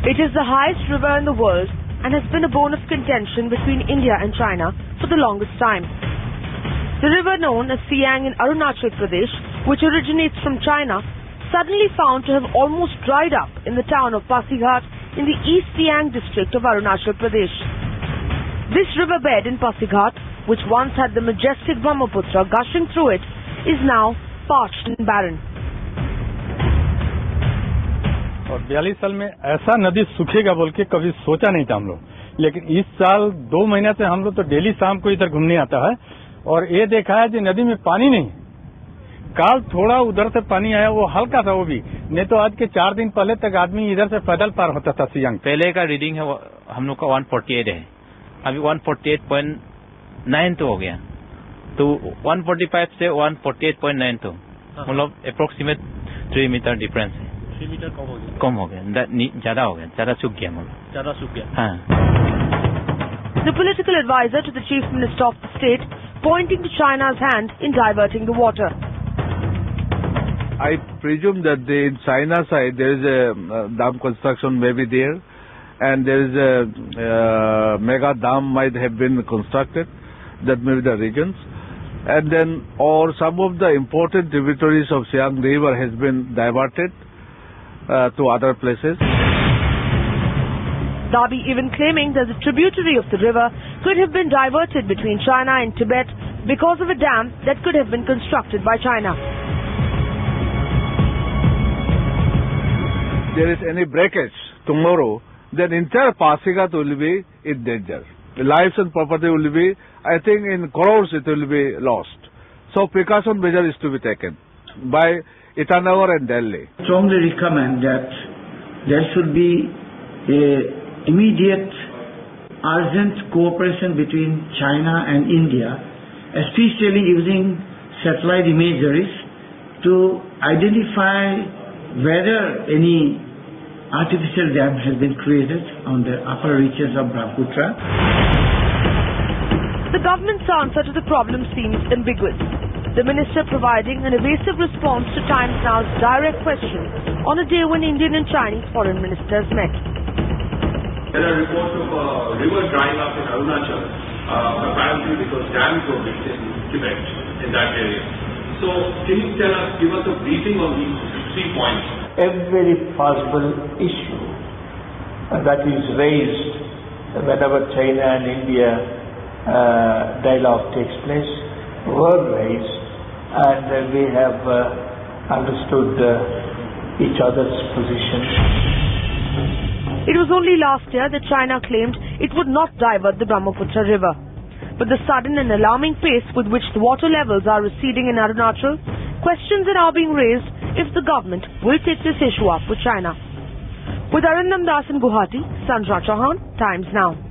It is the highest river in the world and has been a bone of contention between India and China for the longest time. The river known as Siang in Arunachal Pradesh, which originates from China, suddenly found to have almost dried up in the town of Pasighat in the East Siang district of Arunachal Pradesh. This riverbed in Pasighat, which once had the majestic Brahmaputra gushing through it, is now parched and barren. बयालीस साल में ऐसा नदी सूखेगा बोल के कभी सोचा नहीं था हम लोग। लेकिन इस साल दो महीने से हम लोग तो डेली शाम को इधर घूमने आता है और ये देखा है कि नदी में पानी नहीं। काल थोड़ा उधर से पानी आया वो हल्का था वो भी। नहीं तो आज के चार दिन पहले तक आदमी इधर से पैदल पार होता था सियांग। पहले का रीडिंग है हम लोग का 148 है। अभी 148.9 तो हो गया। तो 145 से 148.9 तो मतलब अप्रोक्सीमेट थ्री मीटर डिफरेंस है थ्री मीटर कम हो गया कम हो गया दा- नी- ज्यादा हो गया ज्यादा सूख गया मतलब ज्यादा सूख गया हाँ The political advisor to the chief minister of the state pointing to China's hand in diverting the water. I presume that the, in China side there is a uh, dam construction maybe there, and there is a uh, mega dam might have been constructed. That may be the reasons, and then or some of the important tributaries of Siang River has been diverted uh, Uh, to other places. Dhabi even claiming that the tributary of the river could have been diverted between China and Tibet because of a dam that could have been constructed by China. there is any breakage tomorrow, then entire Pasighat will be in danger. The lives and property will be, I think, in crores it will be lost. So precaution measure is to be taken by Itanagar and Delhi. strongly recommend that there should be a immediate urgent cooperation between China and India, especially using satellite imageries to identify whether any artificial dam has been created on the upper reaches of Brahmaputra. The government's answer to the problem seems ambiguous. The minister providing an evasive response to Times Now's direct question on a day when Indian and Chinese foreign ministers met. There are reports of uh, river drying up in Arunachal, uh, apparently because dams were built in Tibet, in that area. So can you tell us, give us a briefing on these three points? every possible issue that is raised whenever China and India uh, dialogue takes place were raised and uh, we have uh, understood uh, each other's position. It was only last year that China claimed it would not divert the Brahmaputra river. But the sudden and alarming pace with which the water levels are receding in Arunachal, questions are now being raised if the government will take this issue up with China. With Arundam Das in Guwahati, Sanjana Chauhan, Times Now.